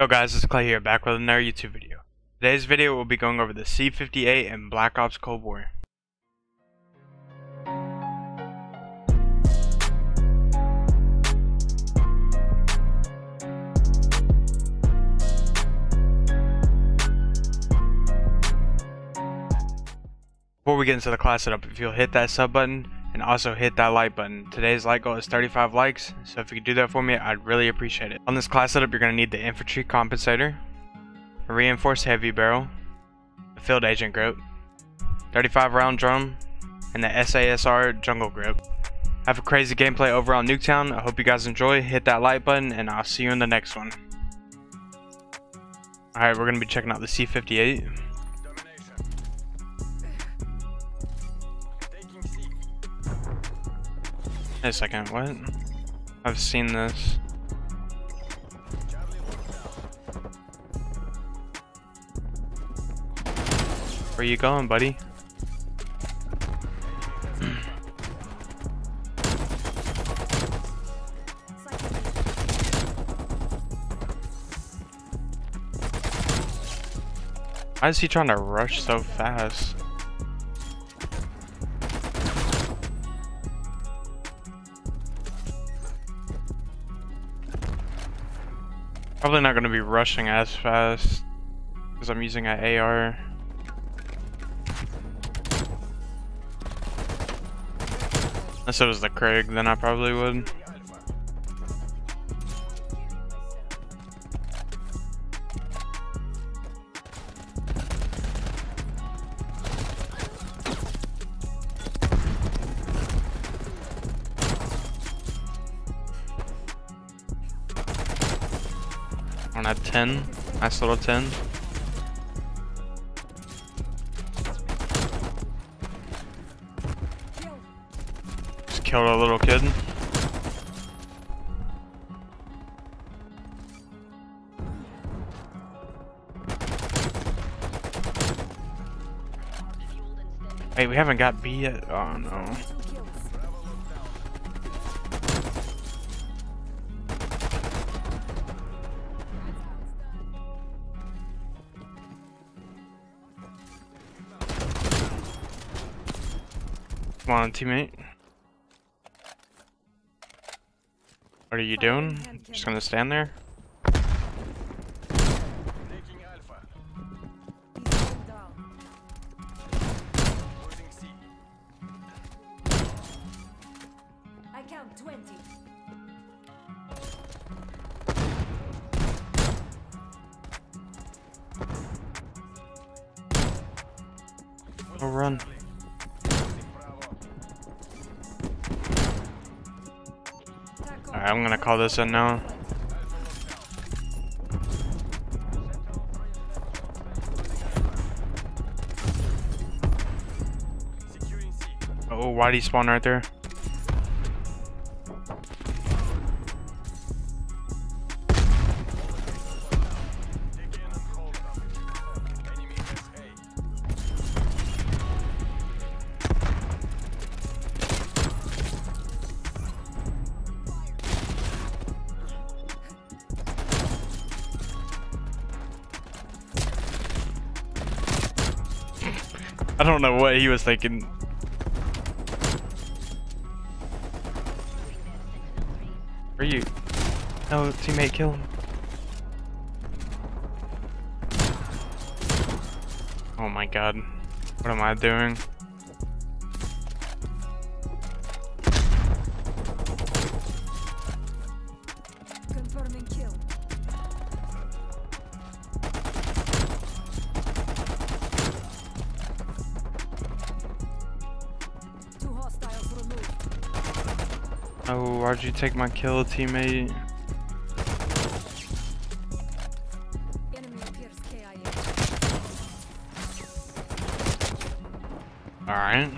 Yo guys, it's Klay here, back with another YouTube video. Today's video will be going over the C-58 and Black Ops Cold War. Before we get into the class setup, if you'll hit that sub button and also hit that like button. Today's like goal is 35 likes, so if you could do that for me, I'd really appreciate it. On this class setup, you're going to need the infantry compensator, a reinforced heavy barrel, a field agent grip, 35 round drum, and the SASR jungle grip. Have a crazy gameplay over on Nuketown. I hope you guys enjoy. Hit that like button, and I'll see you in the next one. Alright, we're going to be checking out the C-58. Wait a second, what? I've seen this. Where you going, buddy? Why is he trying to rush so fast? Probably not going to be rushing as fast because I'm using an AR. Unless it was the Krig, then I probably would. On a 10. Nice little 10. Just killed a little kid. Hey, we haven't got B yet. Oh no. Come on, teammate. What are you doing? Just gonna stand there? I count 20. Oh, run. I'm gonna call this in now. Oh, why did he spawn right there? I don't know what he was thinking. Where are you? No, teammate, kill him. Oh my god. What am I doing? Oh, why'd you take my kill, teammate? Alright.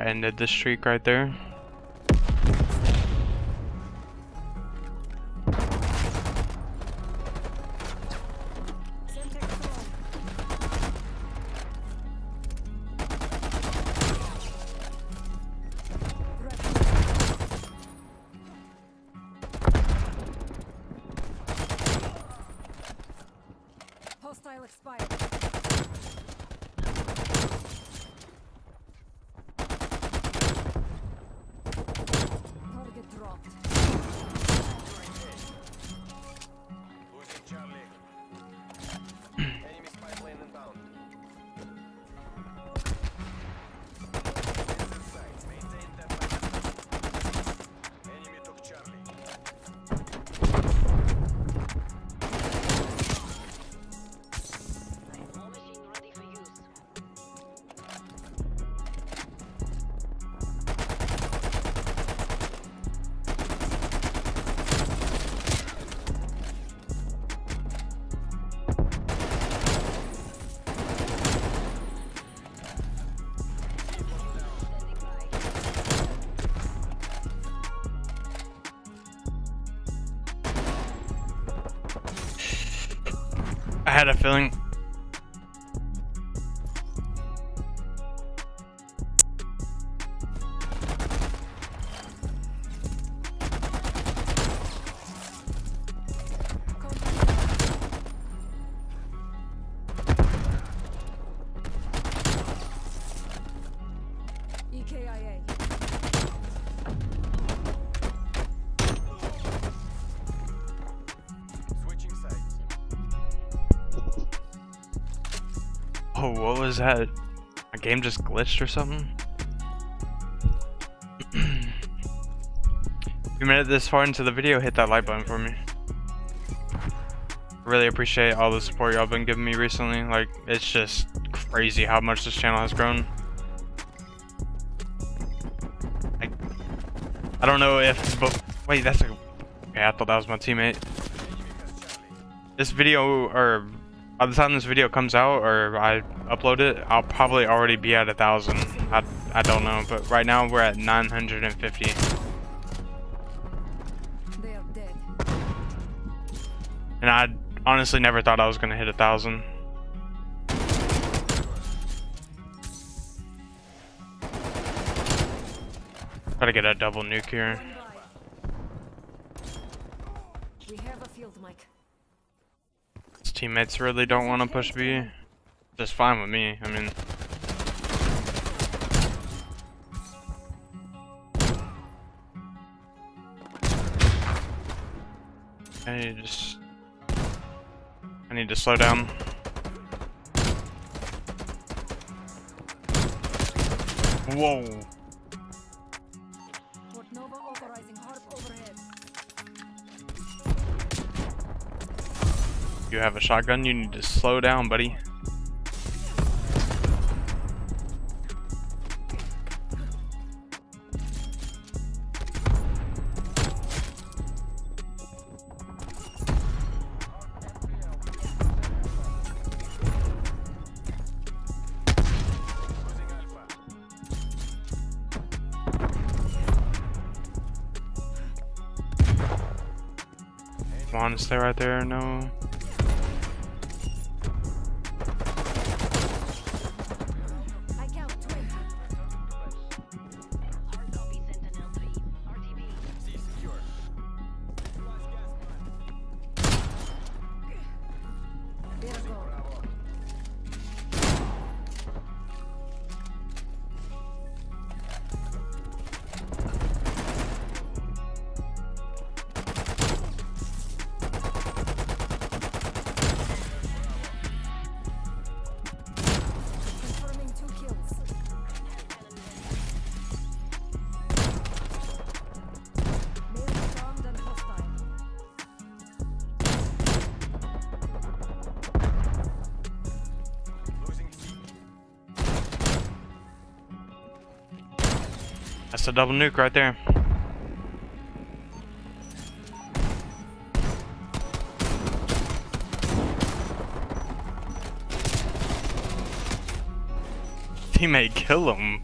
Ended the streak right there. Had a feeling. Was that? A game just glitched or something? if you made it this far into the video, hit that like button for me. Really appreciate all the support y'all been giving me recently. Like, it's just crazy how much this channel has grown. I, I don't know if, but wait, that's a. Okay, I thought that was my teammate. This video or by the time this video comes out or I upload it, I'll probably already be at a thousand. I, I don't know, but right now we're at 950. They are dead. And I honestly never thought I was gonna hit a thousand. Gotta get a double nuke here. We have a field mic. Teammates really don't want to push B. that's fine with me. I mean, I need to just. I need to slow down. Whoa. You have a shotgun, you need to slow down, buddy. Come on, stay right there. No. That's a double nuke right there. Teammate, kill him.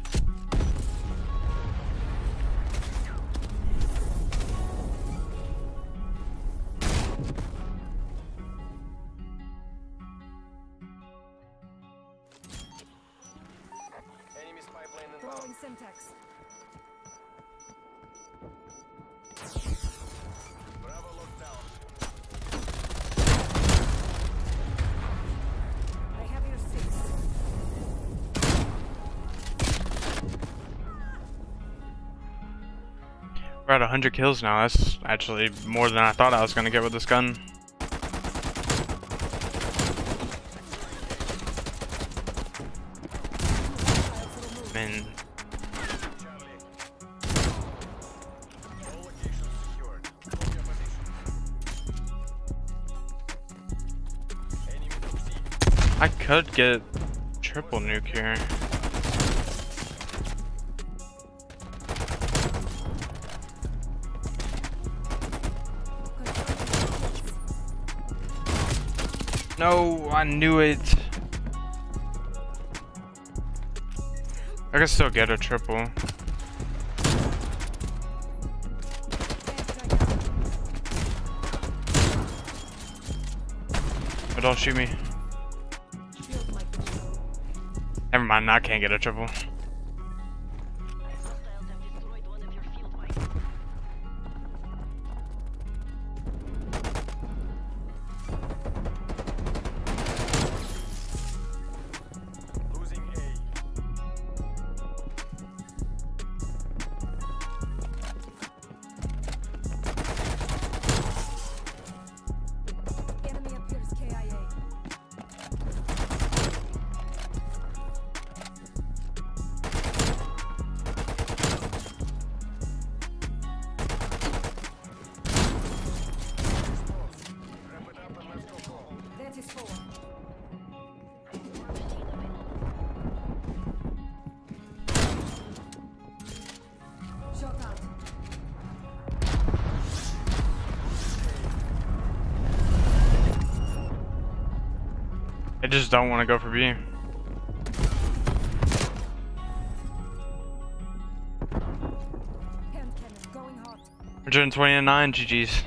Enemy spy plane Throwing inbound. syntax. We're at 100 kills now, that's actually more than I thought I was going to get with this gun. I could get triple nuke here. No, I knew it. I can still get a triple. But don't shoot me. Never mind, I can't get a triple. I just don't want to go for B. Going hot. 129 GG's.